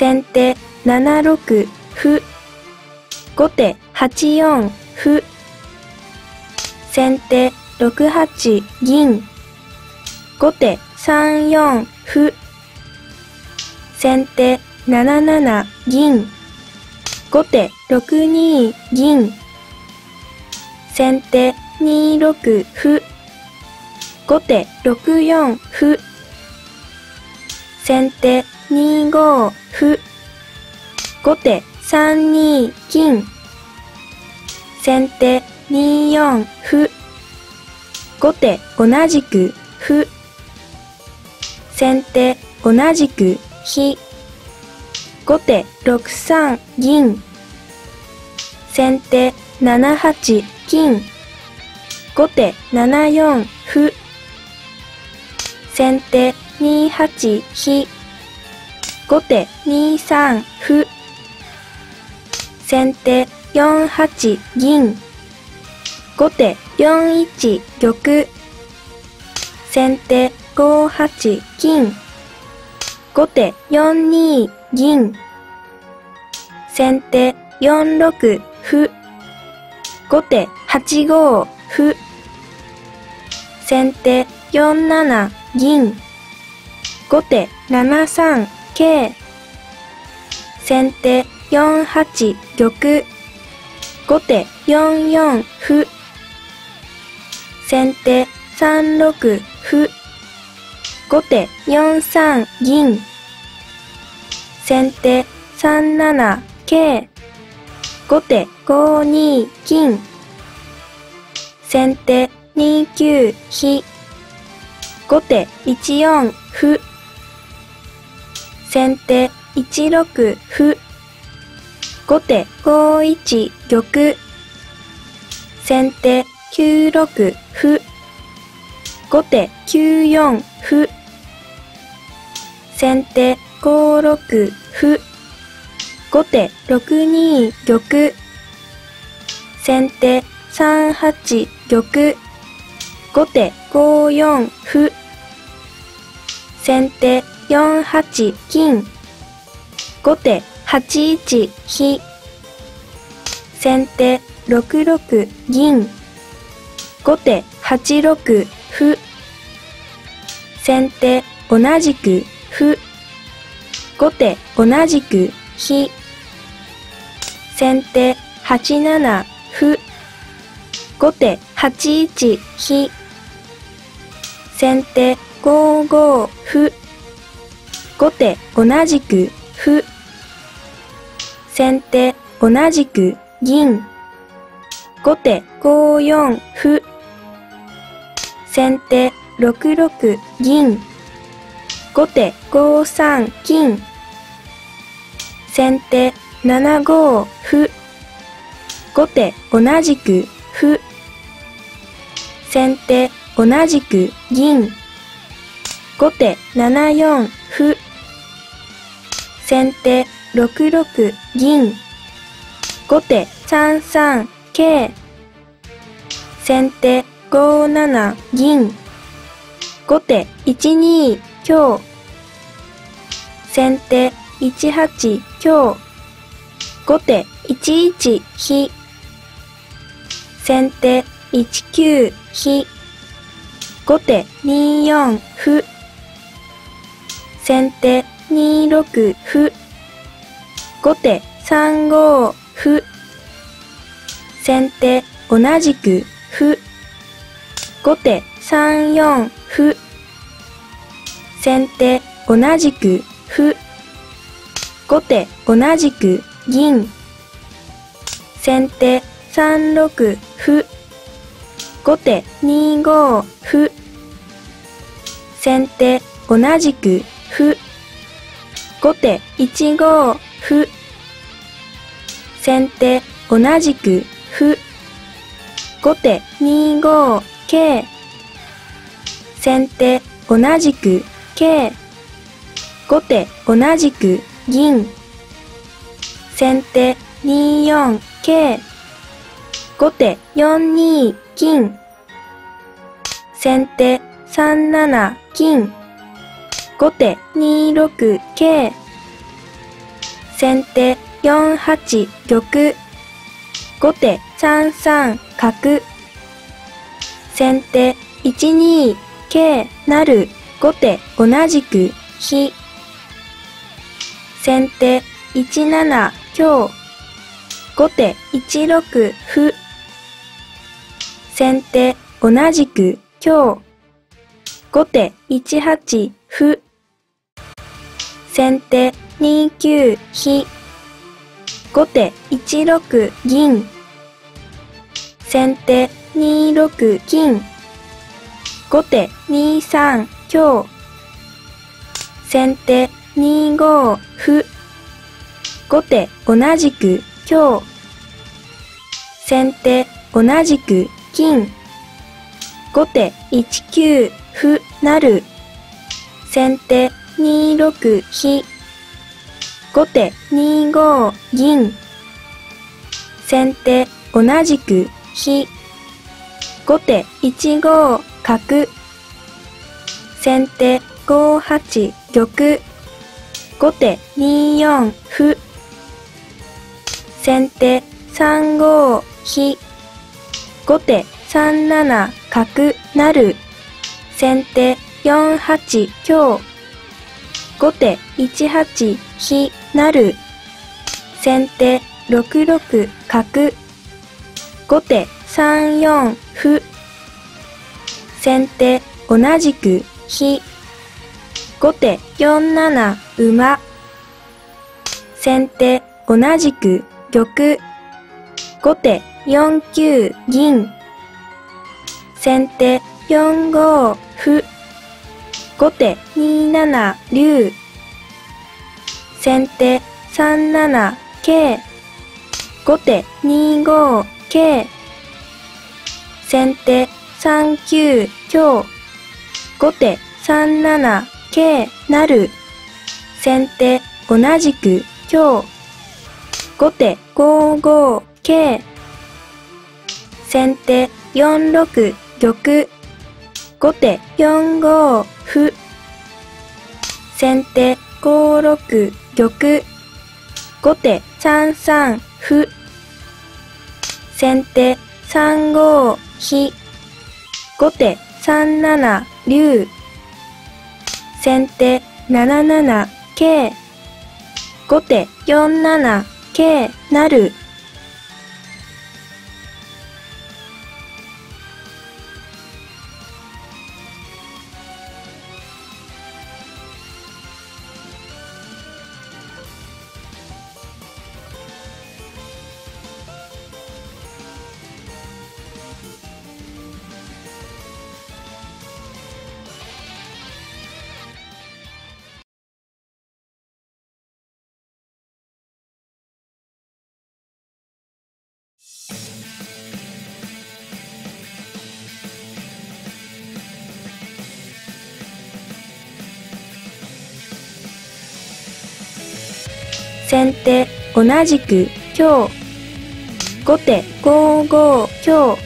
先手7六歩。後手8四歩。先手6八銀。後手3四歩。先手7七銀。後手6二銀。先手2六歩。後手6四歩。先手2五歩。後手3二金。先手2四歩。後手同じく歩。先手同じく飛。後手6三銀。先手7八金。後手7四歩。先手2八飛。後手2三歩。先手4八銀。後手4一玉。先手5八金。後手4二銀。先手4六歩。後手8五歩。先手4七銀。後手7三桂。先手4八玉。後手4四歩。先手3六歩。後手4三銀。先手3七桂。後手5二金。先手2九飛。後手1四歩。先手1六歩。後手5一玉。先手9六歩。後手9四歩。先手5六歩。後手6二玉。先手3八玉。後手5四歩。先手4八金。後手8一飛。先手6六銀。後手8六歩。先手同じく歩。後手同じく飛。先手8七歩。後手8一飛。先手5五歩。後手同じく歩。先手同じく銀。後手5四歩。先手6六銀。後手5三金。先手7五歩。後手同じく歩。先手同じく銀。後手7四。先手6六銀。後手3三桂。先手5七銀。後手1二香。先手1八香。後手1一飛。先手1九飛。後手2四歩。先手2六歩。後手3五歩。先手同じく歩。後手3四歩。先手同じく歩。後手同じく銀。先手3六歩。後手2五歩。先手同じく歩。後手1五歩。先手同じく歩。後手2五桂。先手同じく桂。後手同じく銀。先手2四桂。後手4二金。先手3七金。後手2六桂。先手4八玉。後手3三角。先手1二桂成。後手同じく飛。先手1七香。後手1六歩。先手同じく香。後手1八歩。先手2九飛。後手1六銀。先手2六金。後手2三香。先手2五歩。後手同じく香。先手同じく金。後手1九歩成。先手2六飛。後手2五銀。先手同じく飛。後手1五角。先手5八玉。後手2四歩。先手3五飛。後手3七角成。先手4八香。後手1八飛成。先手6六角。後手3四歩。先手同じく飛。後手4七馬。先手同じく玉。後手4九銀。先手4五歩。後手2七竜。先手3七桂。後手2五桂。先手3九香。後手3七桂成。先手同じく香。後手5五桂。先手4六玉。後手4五歩。先手5六玉。後手3三歩。先手3五飛。後手3七竜。先手7七桂。後手4七桂成。先手同じく香。後手5五香。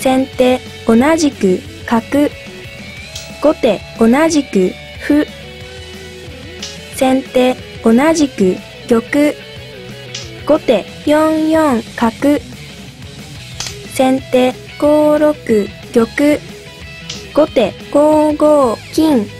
先手同じく角。後手同じく歩。先手同じく玉。後手4四角。先手5六玉。後手5五金。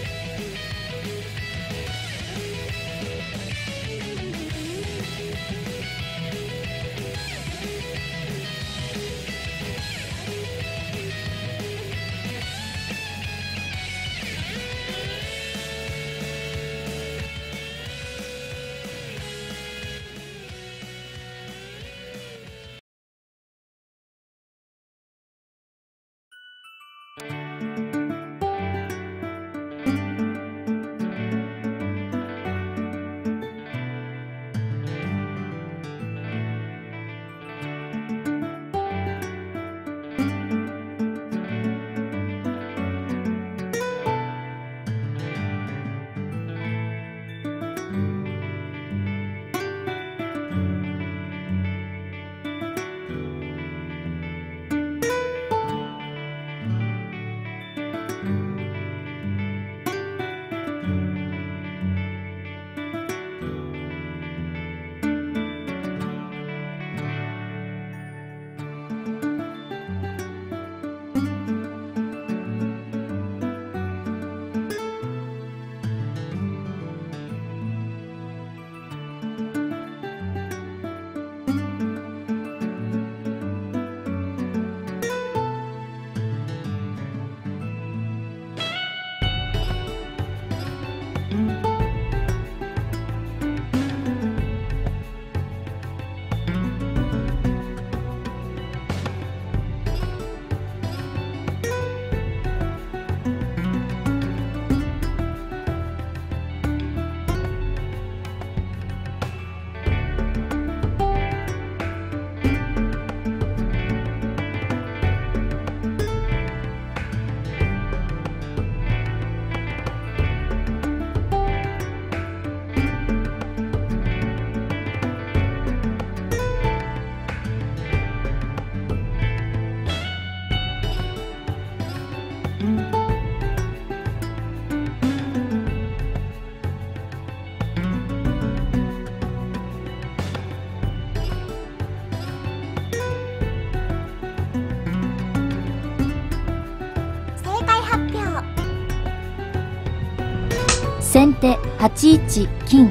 先手8一金。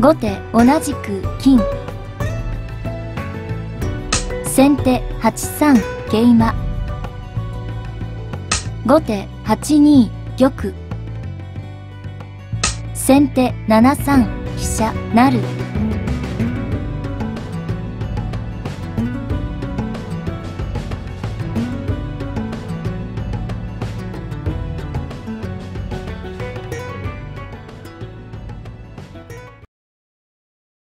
後手同じく金。先手8三桂馬。後手8二玉。先手7三飛車成